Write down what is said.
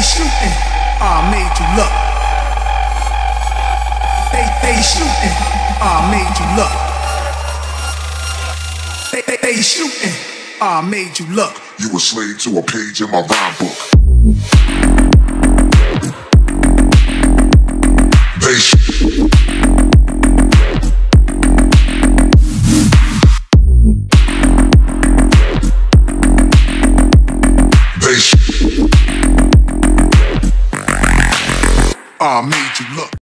shooting, I made you look. They they shooting, I made you look. They they, they shooting, I made you look. You a slave to a page in my rhyme book. I made you look.